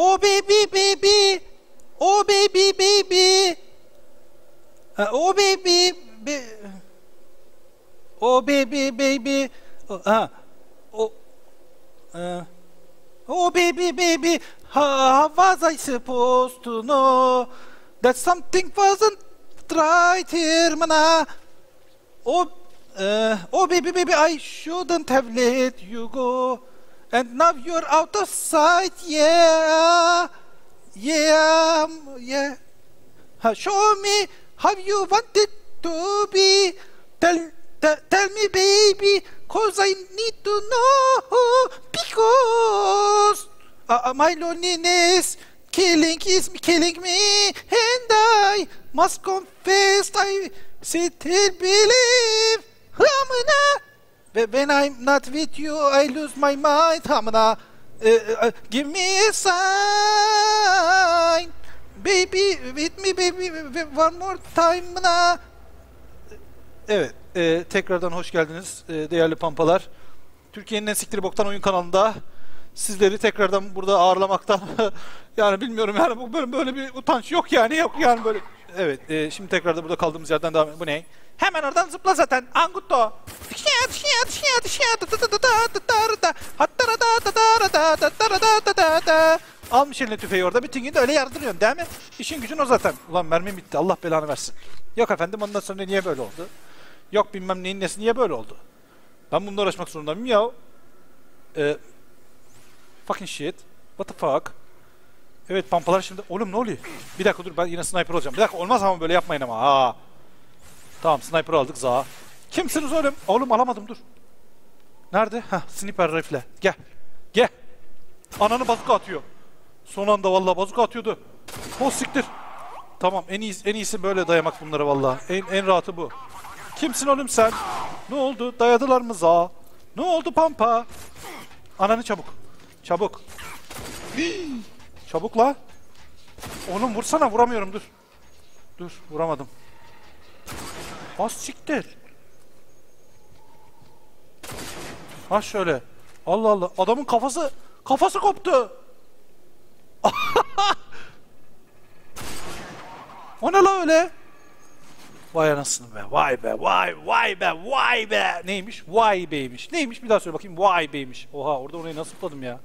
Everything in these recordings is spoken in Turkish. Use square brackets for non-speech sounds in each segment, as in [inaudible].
Oh baby baby. Oh baby baby. Oh baby. Be... Oh baby baby. Ha. Oh. Oh baby baby. How was I supposed to know that something wasn't right here, mana? Oh, uh, oh baby baby, I shouldn't have let you go. And now you're out of sight, yeah. Yeah, yeah. Show me how you wanted to be. Tell, tell, tell me, baby, cause I need to know. Because uh, uh, my loneliness killing is killing me, and I must confess I still believe. Ramana. Wh- When I'm not with you, I lose my mind. Hamna, uh, uh, give me a sign, baby. With me, baby. One more time, Hamna. Evet, e, tekrardan hoş geldiniz e, değerli pampalar. Türkiye'nin en siktir boktan oyun kanalında sizleri tekrardan burada ağırlamaktan [laughs] yani bilmiyorum yani bu böyle, böyle bir utanç yok yani yok yani böyle. Evet, e, şimdi tekrar da burada kaldığımız yerden devam Bu ne? Hemen oradan zıpla zaten. Angutto. Almış eline tüfeği orada. Bütün gün de öyle yardırıyorsun değil mi? İşin gücün o zaten. Ulan mermim bitti. Allah belanı versin. Yok efendim ondan sonra niye böyle oldu? Yok bilmem neyin nesi niye böyle oldu? Ben bununla uğraşmak zorundayım ya. Ee, fucking shit. What the fuck? Evet pampalar şimdi. Oğlum ne oluyor? Bir dakika dur ben yine sniper olacağım. Bir dakika olmaz ama böyle yapmayın ama. Ha. Tamam sniper aldık za. Kimsiniz oğlum? Oğlum alamadım dur. Nerede? Heh sniper rifle. Gel. Gel. Ananı bazuka atıyor. Son anda vallahi bazuka atıyordu. O siktir. Tamam en iyisi, en iyisi böyle dayamak bunlara vallahi. En, en rahatı bu. Kimsin oğlum sen? Ne oldu? Dayadılar mı za? Ne oldu pampa? Ananı çabuk. Çabuk. Çabuk la. Oğlum vursana vuramıyorum dur. Dur vuramadım. Az siktir. Ha şöyle. Allah Allah. Adamın kafası kafası koptu. [laughs] o ne la öyle? Vay anasını be. Vay be. Vay vay be. Vay be. Neymiş? Vay beymiş. Neymiş? Bir daha söyle bakayım. Vay beymiş. Oha orada orayı nasıl zıpladım ya?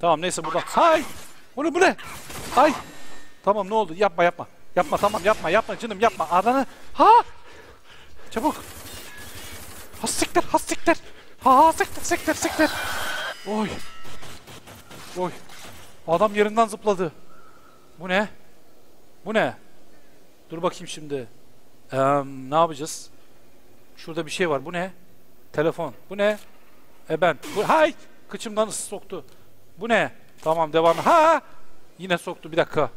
Tamam neyse buradan. Hay! Oğlum bu ne? Hay! Tamam ne oldu? Yapma yapma. Yapma tamam yapma yapma canım yapma. Adanı. Ha! Çabuk. Ha siktir ha siktir. Ha siktir siktir siktir. Oy. Oy. Adam yerinden zıpladı. Bu ne? Bu ne? Dur bakayım şimdi. Eee, ne yapacağız? Şurada bir şey var. Bu ne? Telefon. Bu ne? E ben. Bu, hay! Kıçımdan ısı soktu. Bu ne? Tamam devam. Ha! Yine soktu. Bir dakika.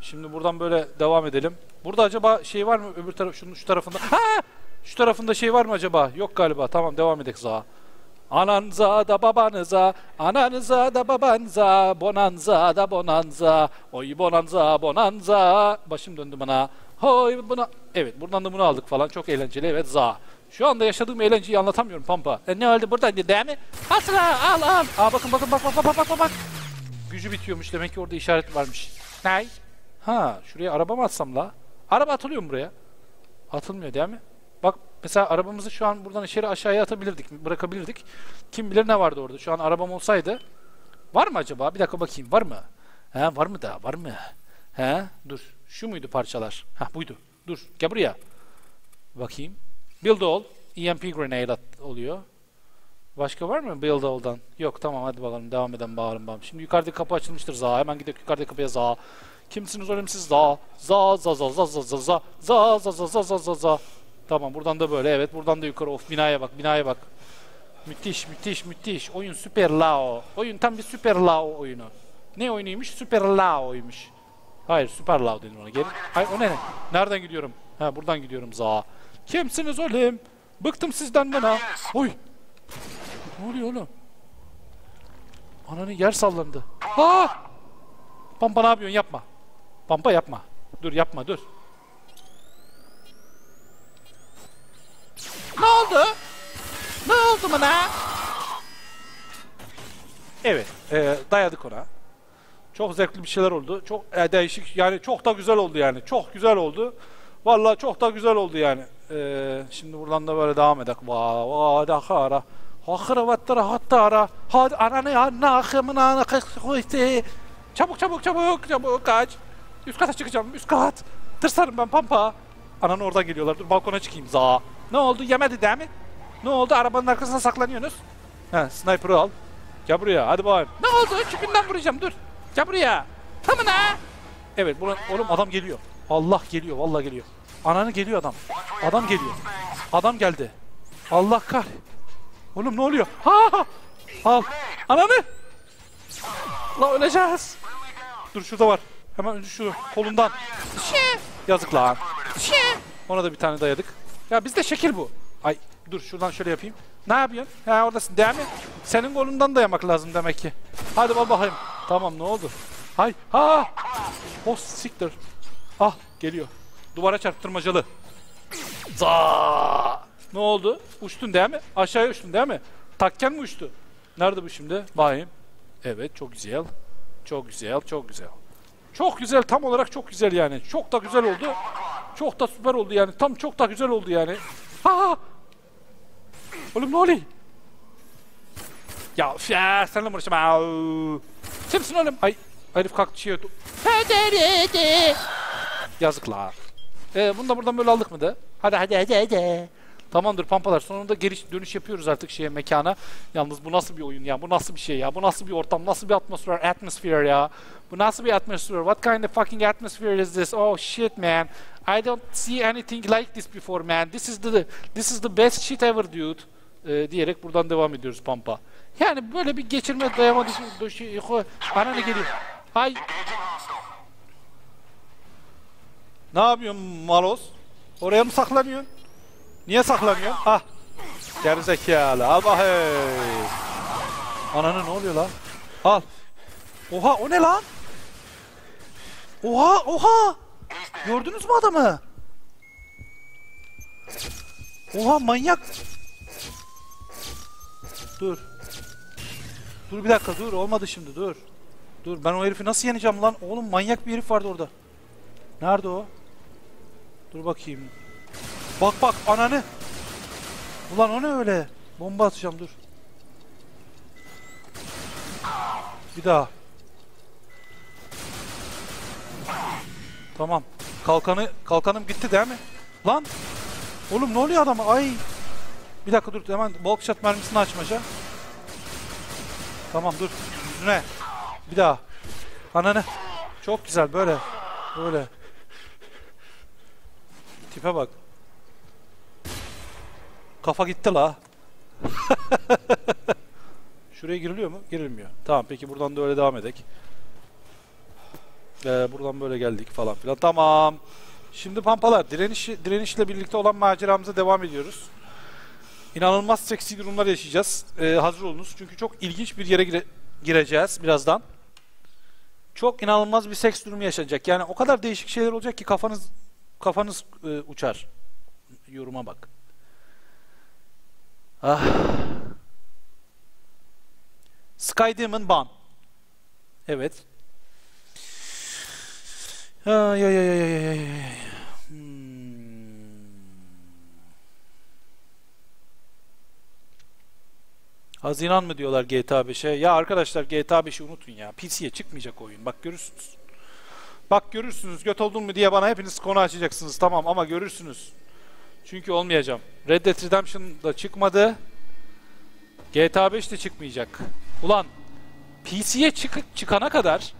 Şimdi buradan böyle devam edelim. Burada acaba şey var mı öbür taraf şunun şu tarafında? Ha! Şu tarafında şey var mı acaba? Yok galiba. Tamam devam edelim za. Ananıza da babanıza, ananıza da babanıza, bonanza da bonanza, oy bonanza bonanza. Başım döndü bana. Hoy buna. Evet buradan da bunu aldık falan. Çok eğlenceli. Evet za. Şu anda yaşadığım eğlenceyi anlatamıyorum Pampa. E, ne oldu buradaydı değil mi? Asla al al. Aa bakın bakın bak bak bak bak bak bak. Gücü bitiyormuş demek ki orada işaret varmış. Ney? Ha şuraya araba mı atsam la? Araba atılıyor mu buraya? Atılmıyor değil mi? Mesela arabamızı şu an buradan içeri aşağıya atabilirdik, bırakabilirdik. Kim bilir ne vardı orada. Şu an arabam olsaydı. Var mı acaba? Bir dakika bakayım. Var mı? He var mı da? Var mı? He dur. Şu muydu parçalar? Hah buydu. Dur. Gel buraya. Bakayım. Build all. EMP grenade oluyor. Başka var mı build all'dan? Yok tamam hadi bakalım devam edelim bağırın bağırın. Şimdi yukarıdaki kapı açılmıştır za. Hemen gidelim yukarıdaki kapıya za. Kimsiniz oğlum siz. Za za za za za za za za za za za za za za. Tamam buradan da böyle evet buradan da yukarı of binaya bak binaya bak. Müthiş müthiş müthiş. Oyun süper lao. Oyun tam bir süper lao oyunu. Ne oyunuymuş? Süper lao'ymuş. Hayır süper lao dedim ona. Geri. Hayır o ne? Nereden gidiyorum? Ha buradan gidiyorum za. Kimsiniz oğlum? Bıktım sizden bana. Oy. Ne oluyor oğlum? Ananın yer sallandı. Ha! Pampa ne yapıyorsun? Yapma. Pampa yapma. Dur yapma dur. Ne oldu? Ne oldu bana? Evet. e, dayadık ona. Çok zevkli bir şeyler oldu. Çok e, değişik yani çok da güzel oldu yani. Çok güzel oldu. Vallahi çok da güzel oldu yani. Ee, şimdi buradan da böyle devam edelim. Va va da kara. Hakıra vattara hattara. Hadi ananı ya nakımına nakıkıhtı. Çabuk çabuk çabuk çabuk kaç. Üst kata çıkacağım üst kat. Tırsarım ben pampa. Ananı oradan geliyorlar. Dur balkona çıkayım za. Ne oldu yemedi değil mi? Ne oldu arabanın arkasına saklanıyorsunuz? He sniper'ı al. Gel buraya hadi bakayım. Ne oldu? Çükünden vuracağım dur. Gel buraya. Tamam ha. Evet buna, oğlum adam geliyor. Allah geliyor vallahi geliyor. Ananı geliyor adam. Adam geliyor. Adam geldi. Allah kah. Oğlum ne oluyor? Ha! ha! Al. Ananı. La öleceğiz. Dur şurada var. Hemen şu kolundan. Şe. Yazık lan. Şe. Ona da bir tane dayadık. Ya bizde şekil bu. Ay dur şuradan şöyle yapayım. Ne yapıyorsun? Ha oradasın değil mi? Senin kolundan dayamak lazım demek ki. Hadi baba bakayım. Tamam ne oldu? Hay ha. Oh siktir. Ah geliyor. Duvara çarptırmacalı. Za. Ne oldu? Uçtun değil mi? Aşağıya uçtun değil mi? Takken mi uçtu? Nerede bu şimdi? Bakayım. Evet çok güzel. Çok güzel, çok güzel. Çok güzel, tam olarak çok güzel yani. Çok da güzel oldu. Çok da süper oldu yani. Tam çok da güzel oldu yani. Ha! Oğlum ne oluyor? Ya üf ya seninle mi uğraşamam? Au. Kimsin oğlum? Ay herif kalktı şey. Yazıklar. Ee, bunu da buradan böyle aldık mı da? Hadi hadi hadi hadi. Tamamdır pampalar. Sonunda geri dönüş yapıyoruz artık şeye mekana. Yalnız bu nasıl bir oyun ya? Bu nasıl bir şey ya? Bu nasıl bir ortam? Nasıl bir atmosfer? Atmosphere ya? Bu nasıl bir atmosfer? What kind of fucking atmosphere is this? Oh shit man. I don't see anything like this before man. This is the this is the best shit ever dude. Ee, diyerek buradan devam ediyoruz pampa. Yani böyle bir geçirme dayama düşü Bana ne geliyor? Hay. Ne yapıyorsun Malos? Oraya mı saklanıyorsun? Niye saklanıyorsun? Ah. Gerizekalı. Al bakayım. Ananı ne oluyor lan? Al. Oha o ne lan? Oha oha. Gördünüz mü adamı? Oha manyak. Dur. Dur bir dakika dur olmadı şimdi dur. Dur ben o herifi nasıl yeneceğim lan? Oğlum manyak bir herif vardı orada. Nerede o? Dur bakayım. Bak bak ananı. Ulan o ne öyle? Bomba atacağım dur. Bir daha. Tamam. Kalkanı kalkanım gitti değil mi? Lan. Oğlum ne oluyor adama? Ay. Bir dakika dur hemen bulk shot mermisini açmaca. Tamam dur. Yüzüne. Bir daha. Ananı. Çok güzel böyle. Böyle. Tipe bak. Kafa gitti la. [laughs] Şuraya giriliyor mu? Girilmiyor. Tamam peki buradan da öyle devam edek. Ee, buradan böyle geldik falan filan. Tamam. Şimdi pampalar direniş, direnişle birlikte olan maceramıza devam ediyoruz. İnanılmaz seksi durumlar yaşayacağız. Ee, hazır olunuz. Çünkü çok ilginç bir yere gire- gireceğiz birazdan. Çok inanılmaz bir seks durumu yaşanacak. Yani o kadar değişik şeyler olacak ki kafanız kafanız e, uçar. Yoruma bak. Ah. Sky Demon Ban. Evet. Ay ay ay ay ay. Hmm. Haziran mı diyorlar GTA 5'e? Ya arkadaşlar GTA 5'i unutun ya. PC'ye çıkmayacak oyun. Bak görürsünüz. Bak görürsünüz. Göt oldun mu diye bana hepiniz konu açacaksınız. Tamam ama görürsünüz. Çünkü olmayacağım. Red Dead Redemption da çıkmadı. GTA 5 de çıkmayacak. Ulan PC'ye çık çıkana kadar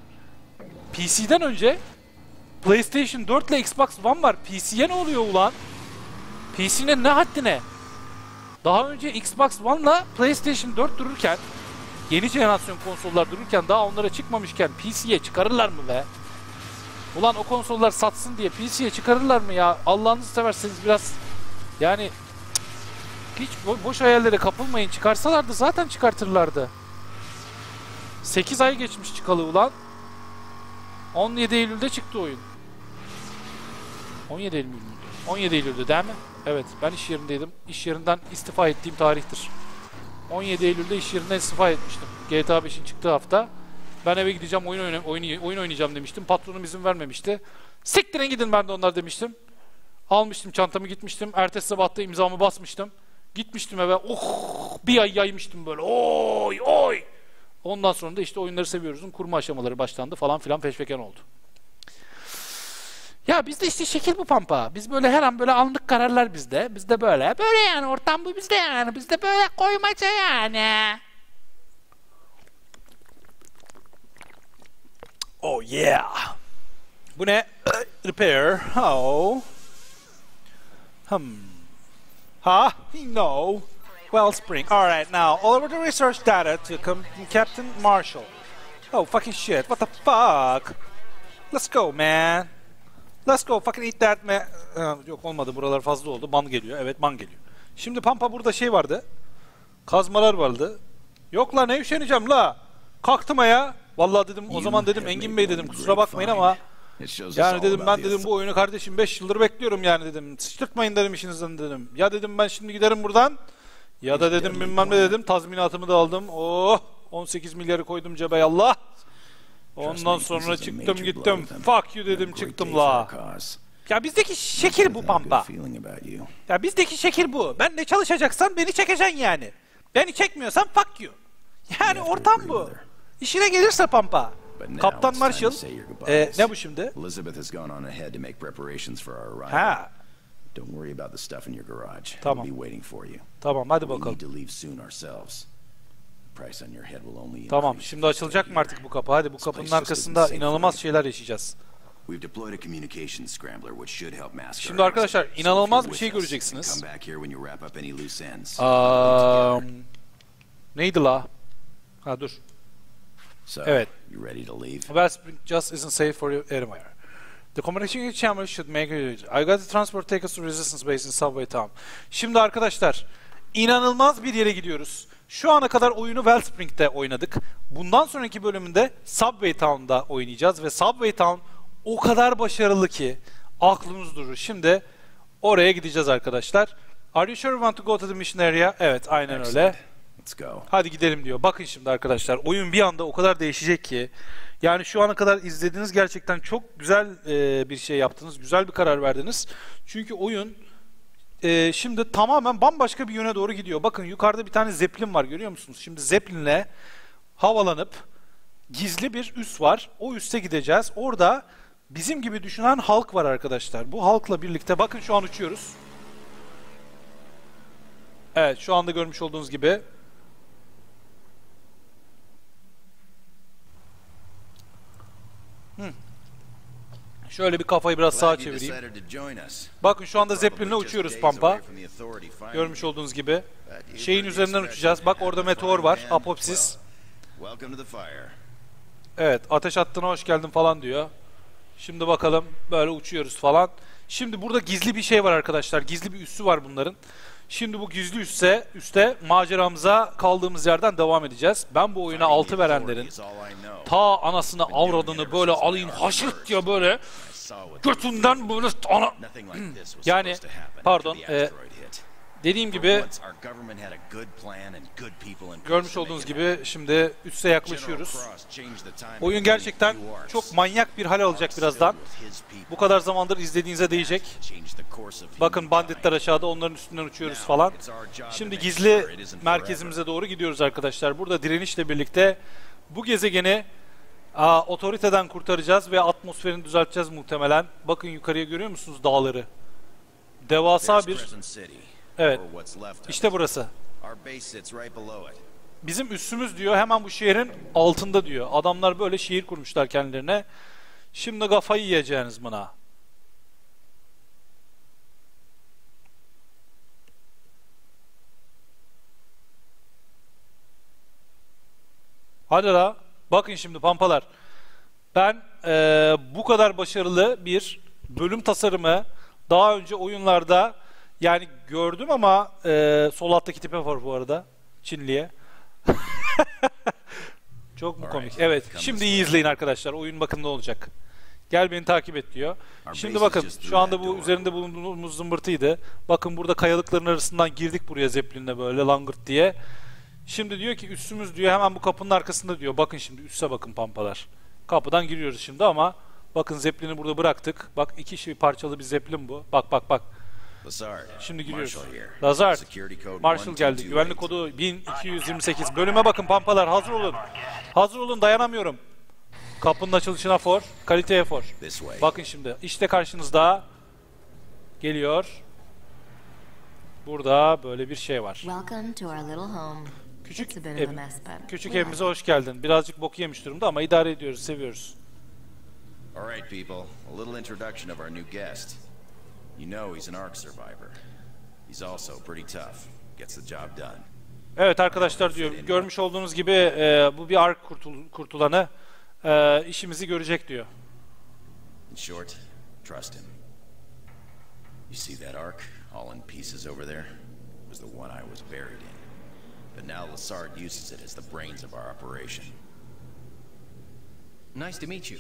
PC'den önce PlayStation 4 ile Xbox One var. PC'ye ne oluyor ulan? PC'nin ne haddine? Daha önce Xbox One ile PlayStation 4 dururken yeni jenerasyon konsollar dururken daha onlara çıkmamışken PC'ye çıkarırlar mı be? Ulan o konsollar satsın diye PC'ye çıkarırlar mı ya? Allah'ınızı severseniz biraz yani hiç bo- boş hayallere kapılmayın. Çıkarsalardı zaten çıkartırlardı. 8 ay geçmiş çıkalı ulan. 17 Eylül'de çıktı oyun. 17 Eylül müydü? 17 Eylül'de değil mi? Evet ben iş yerindeydim. İş yerinden istifa ettiğim tarihtir. 17 Eylül'de iş yerinden istifa etmiştim. GTA 5'in çıktığı hafta Ben eve gideceğim oyun oyna- oyun, oyun oynayacağım demiştim. Patronum izin vermemişti. Siktirin gidin ben de onlar demiştim. Almıştım çantamı gitmiştim. Ertesi sabah da imzamı basmıştım. Gitmiştim eve. Oh bir ay yaymıştım böyle. Oy oy. Ondan sonra da işte oyunları seviyoruz'un kurma aşamaları başlandı falan filan feşfeken oldu. Ya bizde işte şekil bu pampa. Biz böyle her an böyle anlık kararlar bizde. Bizde böyle. Böyle yani ortam bu bizde yani. Bizde böyle koymaca yani. Oh yeah. Bu ne? Repair. Oh. Hmm. Huh? No. Wellspring. Alright, now, over the research data to Captain Marshall. Oh, fucking shit. What the fuck? Let's go, man. Let's go. Fucking eat that, man. Ha, yok olmadı. Buralar fazla oldu. Man geliyor. Evet, man geliyor. Şimdi Pampa burada şey vardı. Kazmalar vardı. Yok la ne üşeneceğim la. Kalktım ya. Vallahi dedim o zaman dedim Engin Bey dedim kusura bakmayın ama yani dedim ben dedim bu oyunu kardeşim 5 yıldır bekliyorum yani dedim. Sıçtırtmayın dedim işinizden dedim. Ya dedim ben şimdi giderim buradan. Ya da dedim bilmem ne dedim tazminatımı da aldım. Oh 18 milyarı koydum cebe Allah. Ondan sonra çıktım gittim. Fuck you dedim çıktım la. Ya bizdeki şekil bu pampa. Ya bizdeki şekil bu. Ben ne çalışacaksan beni çekeceksin yani. Beni çekmiyorsan fuck you. Yani ortam bu. İşine gelirse pampa. Kaptan Marshall. E, ne bu şimdi? Elizabeth has gone on ahead to make preparations for our arrival. Ha. Don't worry about the stuff in your garage. Tamam. We'll be waiting for you. Tamam hadi We bakalım. need to leave soon ourselves. Price on your head will only Tamam şimdi açılacak mı artık bu kapı? Hadi bu kapının arkasında inanılmaz şeyler yaşayacağız. We've deployed a communications scrambler which should help mask Şimdi arkadaşlar, inanılmaz bir şey göreceksiniz. Um, neydi la? Ha dur. So, evet. you ready to leave? Wellspring just isn't safe for you anywhere. The communication chamber should make it. I got the transport take us to resistance base in subway town. Şimdi arkadaşlar inanılmaz bir yere gidiyoruz. Şu ana kadar oyunu Wellspring'de oynadık. Bundan sonraki bölümünde Subway Town'da oynayacağız ve Subway Town o kadar başarılı ki aklınız durur. Şimdi oraya gideceğiz arkadaşlar. Are you sure you want to go to the mission area? Evet, aynen öyle. Let's go. Hadi gidelim diyor. Bakın şimdi arkadaşlar oyun bir anda o kadar değişecek ki. Yani şu ana kadar izlediğiniz gerçekten çok güzel e, bir şey yaptınız. Güzel bir karar verdiniz. Çünkü oyun e, şimdi tamamen bambaşka bir yöne doğru gidiyor. Bakın yukarıda bir tane zeplin var görüyor musunuz? Şimdi zeplinle havalanıp gizli bir üs var. O üste gideceğiz. Orada bizim gibi düşünen halk var arkadaşlar. Bu halkla birlikte bakın şu an uçuyoruz. Evet şu anda görmüş olduğunuz gibi Şöyle bir kafayı biraz sağa çevireyim. Bakın şu anda Zeppelin'le uçuyoruz Pampa. Görmüş olduğunuz gibi. Şeyin üzerinden uçacağız. Bak orada meteor var. Apopsis. Evet ateş hattına hoş geldin falan diyor. Şimdi bakalım böyle uçuyoruz falan. Şimdi burada gizli bir şey var arkadaşlar. Gizli bir üssü var bunların. Şimdi bu gizli üsse, üste maceramıza kaldığımız yerden devam edeceğiz. Ben bu oyuna 6 verenlerin ta anasını avradını böyle alayım haşırt diye böyle götünden böyle ana... Yani, pardon, e. Dediğim gibi görmüş olduğunuz gibi şimdi üste General yaklaşıyoruz. Oyun gerçekten çok manyak bir hal alacak birazdan. Bu kadar zamandır izlediğinize değecek. Bakın banditler aşağıda onların üstünden uçuyoruz falan. Şimdi gizli merkezimize doğru gidiyoruz arkadaşlar. Burada direnişle birlikte bu gezegeni aa, otoriteden kurtaracağız ve atmosferini düzelteceğiz muhtemelen. Bakın yukarıya görüyor musunuz dağları? Devasa bir... Evet. İşte burası. Bizim üssümüz diyor hemen bu şehrin altında diyor. Adamlar böyle şehir kurmuşlar kendilerine. Şimdi kafayı yiyeceğiniz buna. Hadi la. Bakın şimdi pampalar. Ben eee, bu kadar başarılı bir bölüm tasarımı daha önce oyunlarda yani gördüm ama eee, sol alttaki tipe var bu arada. Çinliye. [laughs] Çok mu komik? Evet. Şimdi iyi izleyin arkadaşlar. Oyun bakın ne olacak. Gel beni takip et diyor. Şimdi bakın şu anda bu üzerinde bulunduğumuz zımbırtıydı. Bakın burada kayalıkların arasından girdik buraya zeplinle böyle langırt diye. Şimdi diyor ki üstümüz diyor hemen bu kapının arkasında diyor. Bakın şimdi üste bakın pampalar. Kapıdan giriyoruz şimdi ama bakın zeplini burada bıraktık. Bak iki şey parçalı bir zeplin bu. Bak bak bak. Şimdi giriyoruz. Marshall here. Lazard. Security code Marshall geldi. 1228. Güvenlik kodu 1228. Bölüme bakın pampalar. Hazır olun. Hazır olun dayanamıyorum. Kapının açılışına for. Kaliteye for. Bakın şimdi. işte karşınızda geliyor. Burada böyle bir şey var. Welcome to our little home. Küçük ev, küçük evimize hoş geldin. Birazcık bok yemiş durumda ama idare ediyoruz, seviyoruz. All right, people. A little introduction of our new guest. You know he's an ARC survivor. He's also pretty tough. Gets the job done. Evet arkadaşlar diyor. Görmüş olduğunuz gibi e, bu bir ark kurtul, kurtulanı e, işimizi görecek diyor. In short, trust him. You see that arc, all in pieces over there? Was the one I was buried in. But now Lassard uses it as the brains of our operation. Nice to meet you.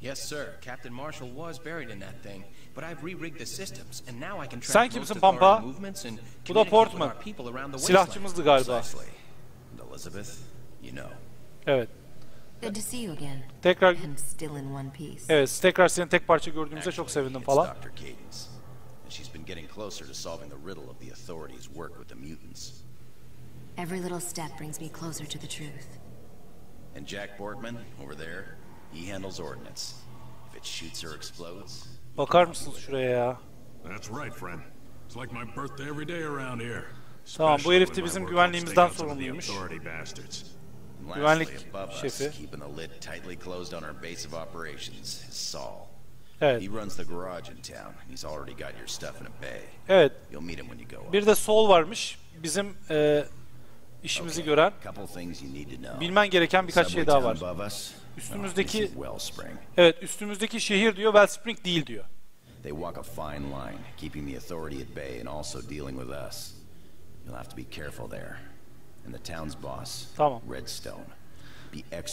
Yes, sir. Captain Marshall was buried in that thing, but I've re-rigged the systems, and now I can Sen track kimsin most of our Pampa? movements and Bu da communicate with Portman. our people around the wasteland. Silahçımızdı galiba. Precisely. And Elizabeth, you know. Evet. Good to see you again. Tekrar And still in one piece. evet tekrar seni tek parça gördüğümüze çok Actually, sevindim it's falan. Dr. Cadence. And she's been getting closer to solving the riddle of the authorities' work with the mutants. Every little step brings me closer to the truth. And Jack Bortman, over there, he handles ordnance. If it shoots or explodes, Bakar mısınız şuraya ya? That's right, friend. It's like my birthday every day around here. Tamam, bu herif de bizim güvenliğimizden sorumluymuş. Güvenlik lastly, above us, şefi. keeping the lid tightly closed on our base of operations, is Saul. Evet. He runs the garage in town, he's already got your stuff in a bay. Evet. You'll meet him when you go up. Bir de Sol varmış. Bizim e, işimizi Okay, gören. Bilmen gereken birkaç şey daha var. Üstümüzdeki-. Evet üstümüzdeki şehir diyor Wellspring değil diyor. They walk a fine line, keeping the authority at bay and also dealing with us. You'll have to be careful there. And the town's boss, Tamam. Redstone.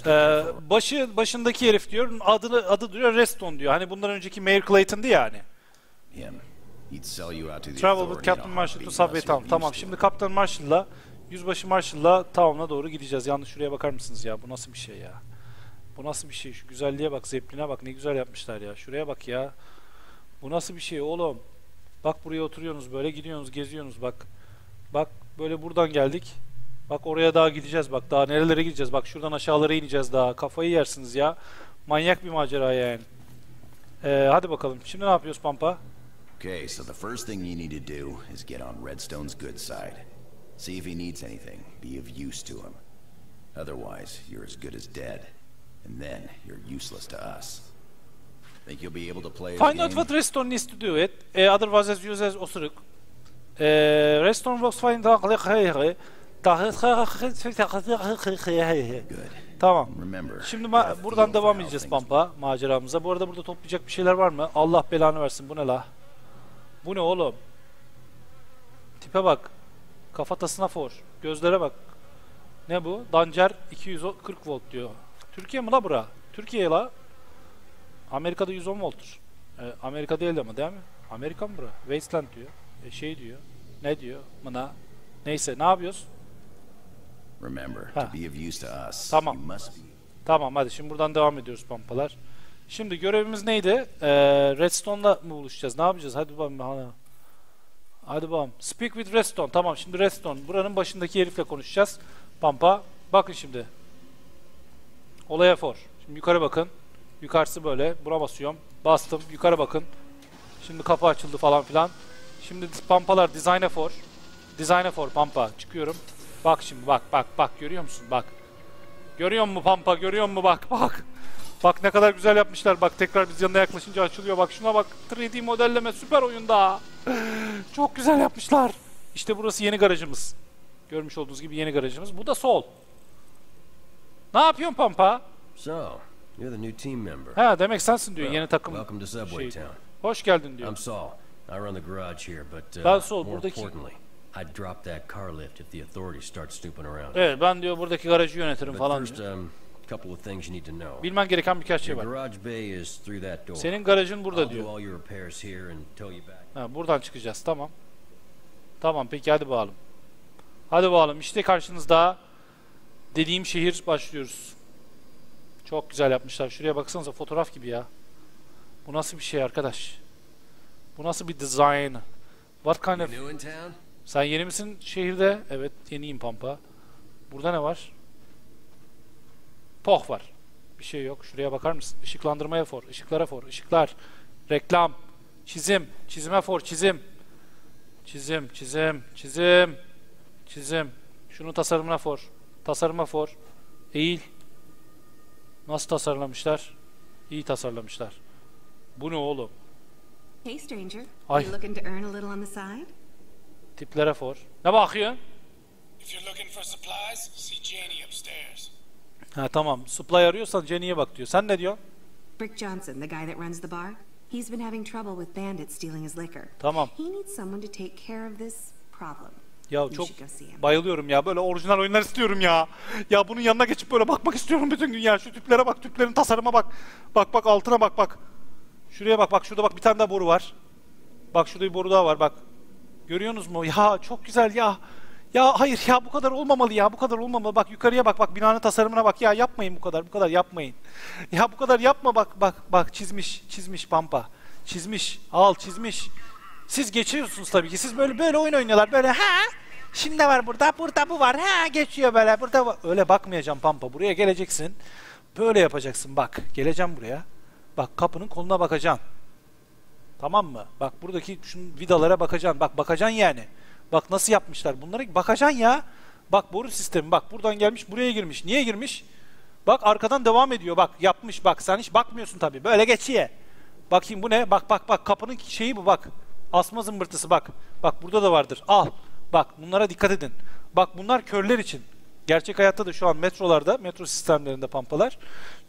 Ee, başı başındaki herif diyor adını adı diyor Reston diyor. Hani bundan önceki Mayor Clayton'dı ya. Him. He'd sell you out to the Travel with Captain Marshall to Subway Town. Tamam şimdi it. Kaptan Marshall'la Yüzbaşı Marshall'la Town'a doğru gideceğiz. Yalnız şuraya bakar mısınız ya? Bu nasıl bir şey ya? Bu nasıl bir şey? Şu güzelliğe bak, zepline bak. Ne güzel yapmışlar ya. Şuraya bak ya. Bu nasıl bir şey oğlum? Bak buraya oturuyorsunuz böyle gidiyorsunuz, geziyorsunuz bak. Bak böyle buradan geldik. Bak oraya daha gideceğiz bak. Daha nerelere gideceğiz? Bak şuradan aşağılara ineceğiz daha. Kafayı yersiniz ya. Manyak bir macera yani. Ee, hadi bakalım. Şimdi ne yapıyoruz Pampa? Okay, so the first thing you need to do is get on Redstone's good side. See if he needs anything. Be of use to him. Otherwise, you're as good as dead. And then you're useless to us. Think you'll be able to play Find out what Redstone needs to do it. Uh, otherwise, as used as osuruk. Uh, works fine. Good. Tamam. Remember, Şimdi ma- buradan devam edeceğiz Pampa maceramıza. Bu arada burada toplayacak bir şeyler var mı? Allah belanı versin. Bu ne la? Bu ne oğlum? Tipe bak. Kafatasına for. Gözlere bak. Ne bu? Dancer 240 volt diyor. Türkiye mi la bura? Türkiye la. Amerika'da 110 volttur. Ee, Amerika değil ama değil mi? Amerika mı bura? Wasteland diyor. E, şey diyor. Ne diyor? Mına. Neyse ne yapıyoruz? Remember, Ha. to be of use to us, Tamam. you must be Tamam hadi şimdi buradan devam ediyoruz pampalar. Şimdi görevimiz neydi? Ee, Redstone'la mı buluşacağız? Ne yapacağız? Hadi bakalım. Hadi bakalım. Speak with Redstone. Tamam şimdi Redstone. Buranın başındaki herifle konuşacağız. Pampa. Bakın şimdi. Olaya for. Şimdi yukarı bakın. Yukarısı böyle. Buna basıyorum. Bastım. Yukarı bakın. Şimdi kapı açıldı falan filan. Şimdi pampalar design'e for. Design'e for pampa. Çıkıyorum. Bak şimdi bak bak bak görüyor musun? Bak. Görüyor musun Pampa? Görüyor musun? Bak bak. Bak ne kadar güzel yapmışlar. Bak tekrar biz yanına yaklaşınca açılıyor. Bak şuna bak. 3D modelleme süper oyunda. [gasps] Çok güzel yapmışlar. İşte burası yeni garajımız. Görmüş olduğunuz gibi yeni garajımız. Bu da sol. Ne yapıyorsun Pampa? So, you're the new team member. Ha demek sensin diyor yeni takım. Welcome to Subway. Town. Hoş geldin diyor. I'm Saul. I run the garage here, but uh, Ben Saul, more buradaki- importantly, I'd drop that car lift if the authorities start snooping around. Evet ben diyor buradaki garajı yönetirim But falan first, diyor. um, couple of things you need to know. Bilmen gereken birkaç şey var. garage bay is through that door. Senin garajın burada I'll do diyor. all your repairs here and tow you back. Ha, buradan çıkacağız tamam. Tamam peki hadi bakalım. Hadi bakalım işte karşınızda dediğim şehir başlıyoruz. Çok güzel yapmışlar. Şuraya baksanıza fotoğraf gibi ya. Bu nasıl bir şey arkadaş? Bu nasıl bir design? What kind of... Sen yeni misin şehirde? Evet yeniyim Pampa. Burada ne var? Poh var. Bir şey yok. Şuraya bakar mısın? Işıklandırmaya for. Işıklara for. Işıklar. Reklam. Çizim. Çizime for. Çizim. Çizim. Çizim. Çizim. Çizim. Şunu tasarımına for. Tasarıma for. Eğil. Nasıl tasarlamışlar? İyi tasarlamışlar. Bu ne oğlum? Hey, stranger. Ay. You looking to earn a little on the side? Tiplere for. Ne bakıyorsun? If you're looking for supplies, see Janie upstairs. Ha tamam. Supply arıyorsan Jenny'e bak diyor. Sen ne diyorsun? Brick Johnson, the guy that runs the bar, he's been having trouble with bandits stealing his liquor. Tamam. He needs someone to take care of this problem. Ya çok bayılıyorum ya. Böyle orijinal oyunlar istiyorum ya. Ya bunun yanına geçip böyle bakmak istiyorum bütün gün ya. Şu tüplere bak, tüplerin tasarıma bak. Bak bak altına bak bak. Şuraya bak bak şurada bak bir tane daha boru var. Bak şurada bir boru daha var bak. Görüyorsunuz mu? Ya çok güzel ya. Ya hayır ya bu kadar olmamalı ya. Bu kadar olmamalı. Bak yukarıya bak bak binanın tasarımına bak. Ya yapmayın bu kadar. Bu kadar yapmayın. Ya bu kadar yapma bak bak bak çizmiş çizmiş pampa. Çizmiş. Al çizmiş. Siz geçiyorsunuz tabii ki. Siz böyle böyle oyun oynuyorlar. Böyle ha şimdi var burada? Burada bu var. Ha geçiyor böyle. Burada var. Öyle bakmayacağım pampa. Buraya geleceksin. Böyle yapacaksın bak. Geleceğim buraya. Bak kapının koluna bakacaksın. Tamam mı? Bak buradaki şu vidalara bakacaksın. Bak bakacaksın yani. Bak nasıl yapmışlar. Bunlara bakacaksın ya. Bak boru sistemi. Bak buradan gelmiş buraya girmiş. Niye girmiş? Bak arkadan devam ediyor. Bak yapmış. Bak sen hiç bakmıyorsun tabii. Böyle geçiyor. Bakayım bu ne? Bak bak bak kapının şeyi bu bak. Asma zımbırtısı bak. Bak burada da vardır. Al. Bak bunlara dikkat edin. Bak bunlar körler için. Gerçek hayatta da şu an metrolarda, metro sistemlerinde pampalar.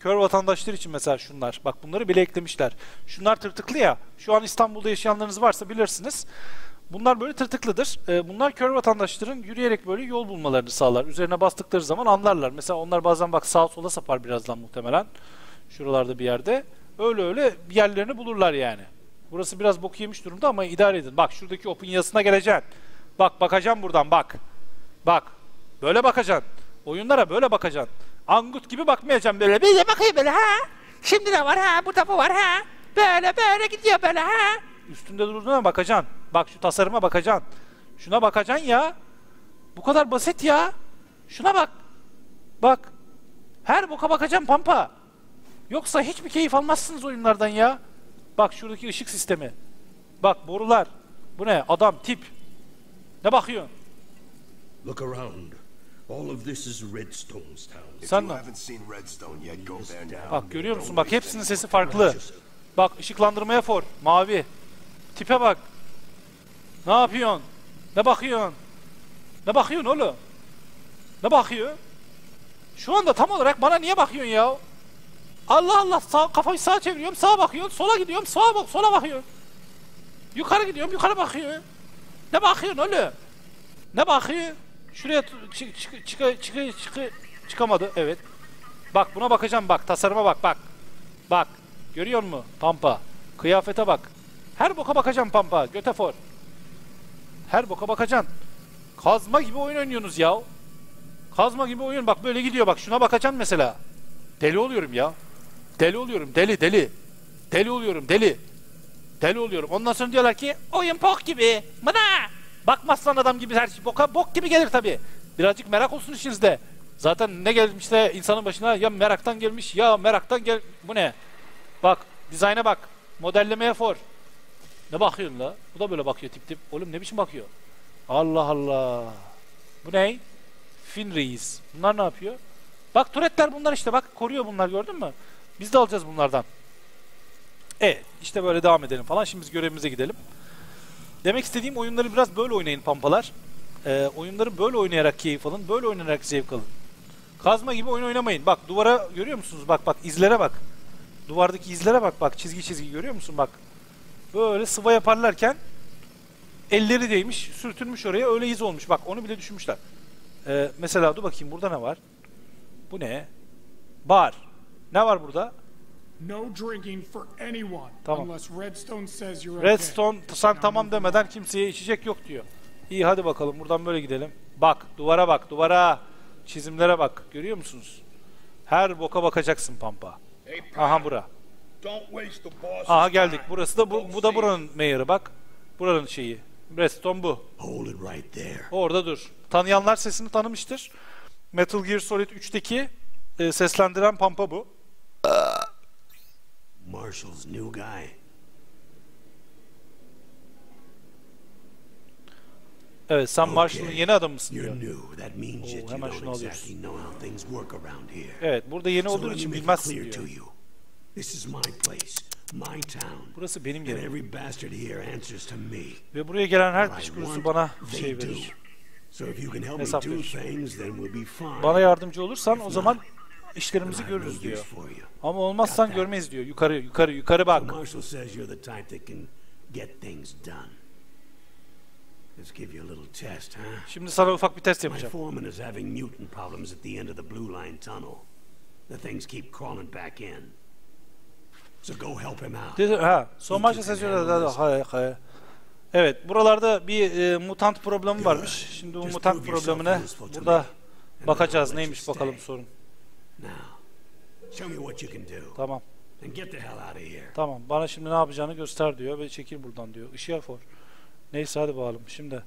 Kör vatandaşlar için mesela şunlar. Bak bunları bile eklemişler. Şunlar tırtıklı ya. Şu an İstanbul'da yaşayanlarınız varsa bilirsiniz. Bunlar böyle tırtıklıdır. Ee, bunlar kör vatandaşların yürüyerek böyle yol bulmalarını sağlar. Üzerine bastıkları zaman anlarlar. Mesela onlar bazen bak sağa sola sapar birazdan muhtemelen. Şuralarda bir yerde. Öyle öyle yerlerini bulurlar yani. Burası biraz bok yemiş durumda ama idare edin. Bak şuradaki open yazısına geleceksin. Bak bakacağım buradan bak. Bak. Böyle bakacaksın. Oyunlara böyle bakacaksın. Angut gibi bakmayacaksın böyle. Bir de bakayım böyle ha. Şimdi ne var ha? Burada bu var ha. Böyle böyle gidiyor böyle ha. Üstünde durduğuna bakacaksın. Bak şu tasarıma bakacaksın. Şuna bakacaksın ya. Bu kadar basit ya. Şuna bak. Bak. Her boka bakacaksın pampa. Yoksa hiçbir keyif almazsınız oyunlardan ya. Bak şuradaki ışık sistemi. Bak borular. Bu ne? Adam, tip. Ne bakıyorsun? Look around. All of this is Redstone's town. Sen mi? haven't seen Redstone yet, go there now. Bak görüyor musun? Bak hepsinin sesi farklı. Bak ışıklandırmaya for. Mavi. Tipe bak. Ne yapıyorsun? Ne bakıyorsun? Ne bakıyorsun oğlum? Ne bakıyor? Şu anda tam olarak bana niye bakıyorsun ya? Allah Allah sağ, kafayı sağa çeviriyorum sağa bakıyorsun sola gidiyorum sağa bak sola bakıyorsun. Yukarı gidiyorum yukarı bakıyor. Ne bakıyorsun oğlum? Ne bakıyor? Şuraya çık çık çık çık çık çıkamadı evet. Bak buna bakacağım bak tasarıma bak bak. Bak görüyor musun Pampa? Kıyafete bak. Her boka bakacağım Pampa. Göte for. Her boka bakacaksın. Kazma gibi oyun oynuyorsunuz ya. Kazma gibi oyun bak böyle gidiyor bak şuna bakacaksın mesela. Deli oluyorum ya. Deli oluyorum deli deli. Deli oluyorum deli. Deli oluyorum. Ondan sonra diyorlar ki oyun bok gibi. Bana. Bakmazsan adam gibi her şey boka bok gibi gelir tabi. Birazcık merak olsun işinizde. Zaten ne gelmişse insanın başına ya meraktan gelmiş ya meraktan gel... Bu ne? Bak dizayna bak. Modellemeye for. Ne bakıyorsun la? Bu da böyle bakıyor tip tip. Oğlum ne biçim bakıyor? Allah Allah. Bu ne? Finreis. Bunlar ne yapıyor? Bak turetler bunlar işte bak koruyor bunlar gördün mü? Biz de alacağız bunlardan. Evet işte böyle devam edelim falan. Şimdi biz görevimize gidelim. Demek istediğim oyunları biraz böyle oynayın pampalar. Ee, oyunları böyle oynayarak keyif alın. Böyle oynayarak zevk alın. Kazma gibi oyun oynamayın. Bak duvara görüyor musunuz? Bak bak izlere bak. Duvardaki izlere bak bak çizgi çizgi görüyor musun? Bak. Böyle sıva yaparlarken elleri değmiş, sürtünmüş oraya öyle iz olmuş. Bak onu bile düşünmüşler. Ee, mesela dur bakayım burada ne var? Bu ne? Bar. Ne var burada? No drinking for anyone Tamam. unless Redstone says you're okay. Redstone sen tamam demeden kimseye içecek yok diyor. İyi hadi bakalım buradan böyle gidelim. Bak duvara bak duvara. Çizimlere bak. Görüyor musunuz? Her boka bakacaksın Pampa. Aha bura. Aha geldik. Burası da bu, bu da buranın mayor'ı bak. Buranın şeyi. Redstone bu. Orada dur. Tanıyanlar sesini tanımıştır. Metal Gear Solid 3'teki e, seslendiren Pampa bu. Marshall's new guy. Evet sen Marshall'ın yeni adamı mısın You're diyor. new. That means Oo, hemen şunu alıyoruz. exactly know how things work around here. Evet burada yeni So olduğun için bilmezsin diyor. you. This is my place, my town. Burası benim yerim. every bastard here answers to me. Ve buraya gelen her What I piç kurusu want, bana şey verir. So if you can help me Hesap do verir. things, then we'll be fine. Bana yardımcı olursan o zaman işlerimizi görürüz diyor. Ama olmazsan görmeyiz diyor. Yukarı yukarı yukarı So bak. Marshall says you're the type that can get things done. Let's give you a little test, huh? Şimdi sana ufak bir test My yapacağım. foreman is having mutant problems at the end of the Blue Line tunnel. The things keep crawling back in. So go help him out. Dedi, ha, söyledi. Hayır, hayır. Evet, buralarda bir e, mutant problemi varmış. Şimdi bu mutant problemine burada bakacağız neymiş bakalım sorun. Now, show me what you can do. Tamam. And get the hell out of here. Tamam. Bana şimdi ne yapacağını göster diyor ve çekil buradan diyor. Işığa for. Neyse hadi bakalım. Şimdi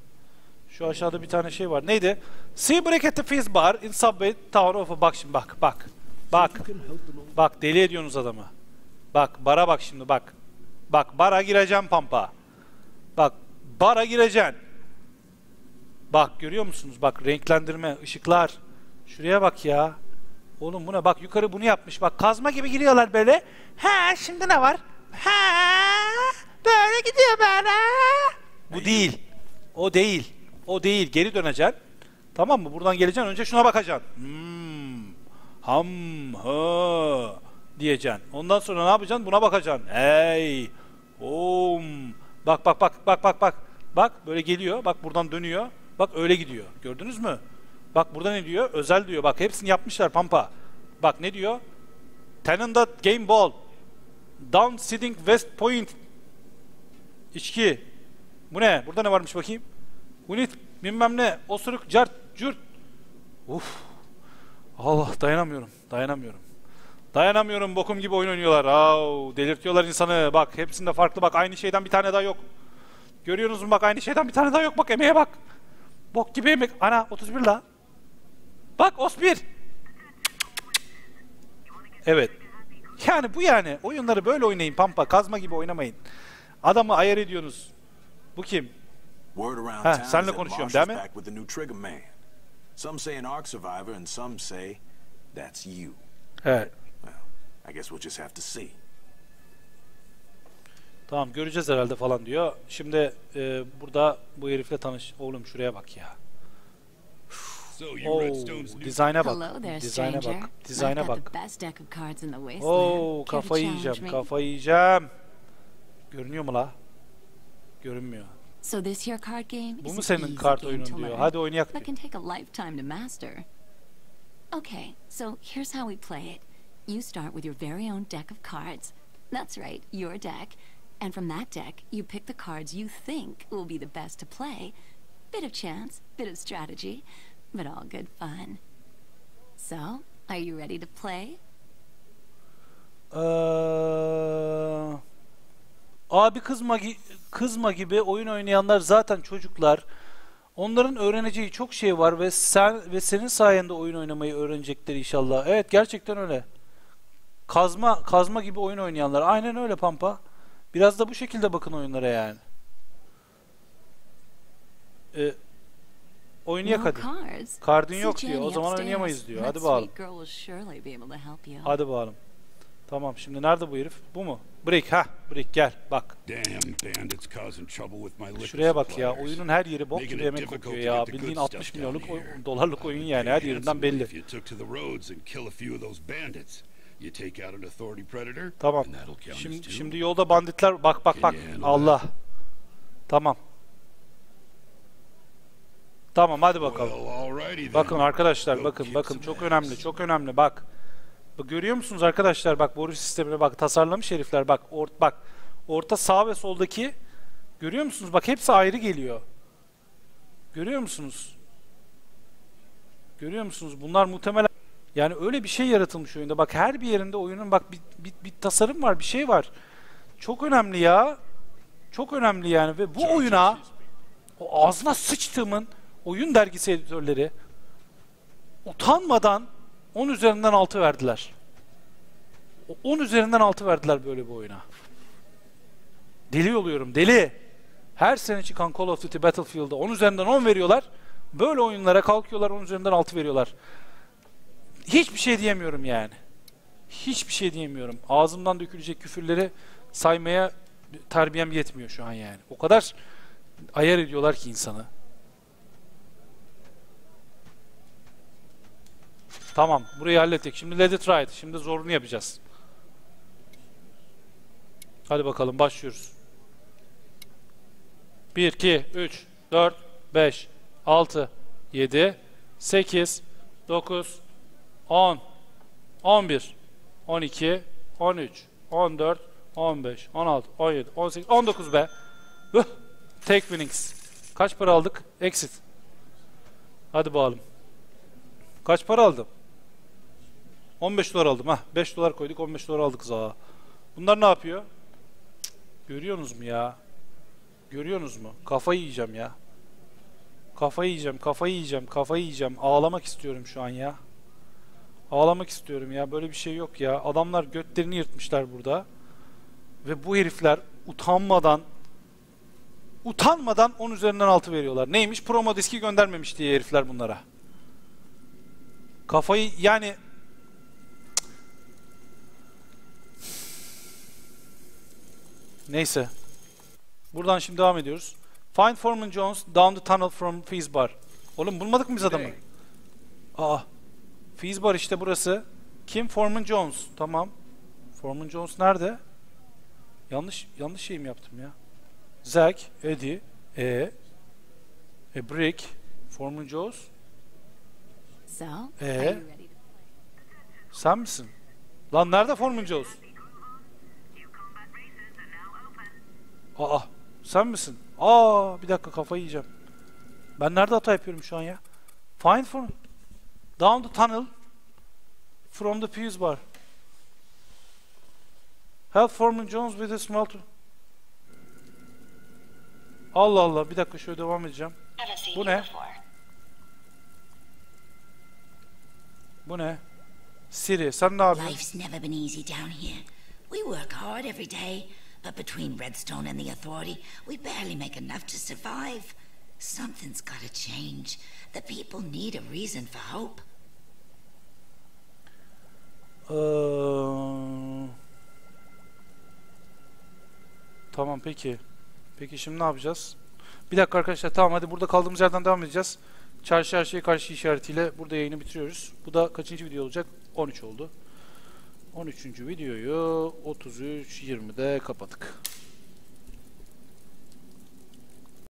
şu aşağıda bir tane şey var. Neydi? See break at the fizz bar in subway tower of... Bak şimdi bak bak. Bak. Bak deli ediyorsunuz adamı. Bak bara bak şimdi bak. Bak bara gireceğim pampa. Bak bara gireceksin. Bak görüyor musunuz? Bak renklendirme, ışıklar. Şuraya bak ya. Oğlum bu ne? Bak yukarı bunu yapmış. Bak kazma gibi giriyorlar böyle. Ha şimdi ne var? Ha böyle gidiyor böyle. Bu değil. O değil. O değil. Geri döneceksin. Tamam mı? Buradan geleceksin. Önce şuna bakacaksın. Hmm. Ham ha diyeceksin. Ondan sonra ne yapacaksın? Buna bakacaksın. Hey. Om. Bak bak bak bak bak bak. Bak böyle geliyor. Bak buradan dönüyor. Bak öyle gidiyor. Gördünüz mü? Bak burada ne diyor? Özel diyor. Bak hepsini yapmışlar pampa. Bak ne diyor? Tenandat Game Ball. Down Sitting West Point. İçki. Bu ne? Burada ne varmış bakayım? Unit bilmem ne. Osuruk cart cürt. Uf. Allah dayanamıyorum. Dayanamıyorum. Dayanamıyorum. Bokum gibi oyun oynuyorlar. Au, delirtiyorlar insanı. Bak hepsinde farklı bak. Aynı şeyden bir tane daha yok. Görüyorsunuz mu bak aynı şeyden bir tane daha yok. Bak emeğe bak. Bok gibi emek. Ana 31 la. Bak OS1. Evet. Yani bu yani. Oyunları böyle oynayın pampa. Kazma gibi oynamayın. Adamı ayar ediyorsunuz. Bu kim? Ha, senle konuşuyorum, değil mi? Some say an Ark survivor and some say that's you. Evet. Well, I guess we'll just have to see. Tamam göreceğiz herhalde falan diyor. Şimdi e, burada bu herifle tanış. Oğlum şuraya bak ya. So Oo, dizayna bak. Hello there, Dizayna stranger. bak. I've Dizayna got bak. the best deck of cards in the wasteland. Oo Care to kafayı challenge yiyeceğim. me? Kafayı yiyeceğim. Görünüyor mu la? Görünmüyor. So this here card game Bu is mu an senin easy kart game oyunun to diyor. learn, Hadi oynayak but diyor. can take a lifetime to master. Okay, so here's how we play it. You start with your very own deck of cards. That's right, your deck. And from that deck, you pick the cards you think will be the best to play. Bit of chance, bit of strategy, but all good fun. So, are you ready to play? Ee, abi kızma kızma gibi oyun oynayanlar zaten çocuklar. Onların öğreneceği çok şey var ve sen ve senin sayende oyun oynamayı öğrenecekler inşallah. Evet gerçekten öyle. Kazma kazma gibi oyun oynayanlar. Aynen öyle Pampa. Biraz da bu şekilde bakın oyunlara yani. Ee, hadi. cards. Kardın yok diyor. O zaman oynayamayız diyor. Hadi bakalım. sweet girl will surely be able to help you. Hadi bakalım. Tamam şimdi nerede bu herif? Bu mu? Brick ha. Brick gel bak. Damn bandits causing trouble with my liquor Şuraya bak ya. Oyunun her yeri bok gibi yemek difficult kokuyor ya. Bildiğin good 60 stuff milyonluk oy- here. dolarlık oyun yani. Her yerinden belli. If you took to the roads and kill a few of those bandits, you take out an authority predator, Tamam. and that'll count as Şimdi şimdi yolda banditler bak bak bak. Allah. Tamam. Tamam hadi bakalım. Bakın arkadaşlar bakın bakın çok önemli çok önemli bak. Bak, Görüyor musunuz arkadaşlar bak boru sistemine bak tasarlamış herifler bak ort bak orta sağ ve soldaki görüyor musunuz bak hepsi ayrı geliyor. Görüyor musunuz? Görüyor musunuz? Bunlar muhtemelen yani öyle bir şey yaratılmış oyunda. Bak her bir yerinde oyunun bak bir, bir, bir tasarım var, bir şey var. Çok önemli ya. Çok önemli yani ve bu oyuna o ağzına sıçtığımın oyun dergisi editörleri utanmadan 10 üzerinden 6 verdiler. O 10 üzerinden 6 verdiler böyle bir oyuna. Deli oluyorum, deli. Her sene çıkan Call of Duty Battlefield'a 10 üzerinden 10 veriyorlar. Böyle oyunlara kalkıyorlar 10 üzerinden 6 veriyorlar. Hiçbir şey diyemiyorum yani. Hiçbir şey diyemiyorum. Ağzımdan dökülecek küfürleri saymaya terbiyem yetmiyor şu an yani. O kadar ayar ediyorlar ki insanı. Tamam, burayı hallettik. Şimdi let it ride. Şimdi zorunu yapacağız. Hadi bakalım başlıyoruz. 1, 2, 3, 4, 5, 6, 7, 8, 9, 10, 11, 12, 13, 14, 15, 16, 17, 18, 19 be. Hıh. Take winnings. Kaç para aldık? Exit. Hadi bakalım. Kaç para aldım? 15 dolar aldım. ha. 5 dolar koyduk 15 dolar aldık za. Bunlar ne yapıyor? Cık, Görüyorsunuz mu ya? Görüyorsunuz mu? Kafayı yiyeceğim ya. Kafayı yiyeceğim, kafayı yiyeceğim, kafayı yiyeceğim. Ağlamak istiyorum şu an ya. Ağlamak istiyorum ya. Böyle bir şey yok ya. Adamlar götlerini yırtmışlar burada. Ve bu herifler utanmadan utanmadan 10 üzerinden 6 veriyorlar. Neymiş? Promo diski göndermemiş diye herifler bunlara. Kafayı yani Neyse. Buradan şimdi devam ediyoruz. Find Foreman Jones down the tunnel from Fees Bar. Oğlum bulmadık mı biz adamı? Aa. Fees Bar işte burası. Kim? Foreman Jones. Tamam. Foreman Jones nerede? Yanlış yanlış şey mi yaptım ya? Zack, Eddie, E, e Brick, Foreman Jones. So, are you ready to Sen misin? Lan nerede Foreman Jones? Aa, sen misin? Aa, bir dakika kafayı yiyeceğim. Ben nerede hata yapıyorum şu an ya? Find for down the tunnel from the fuse bar. Help Foreman Jones with a small tool. Allah Allah, bir dakika şöyle devam edeceğim. Bu ne? Bu ne? Siri, sen ne yapıyorsun? Life's never been easy down here. We work hard every day, but between Redstone and the Authority, we barely make enough to survive. Something's gotta change. The people need a reason for hope. Eee, Tamam peki. Peki şimdi ne yapacağız? Bir dakika arkadaşlar tamam hadi burada kaldığımız yerden devam edeceğiz. Çarşı her şeye karşı işaretiyle burada yayını bitiriyoruz. Bu da kaçıncı video olacak? 13 oldu. 13. videoyu 33.20'de kapattık.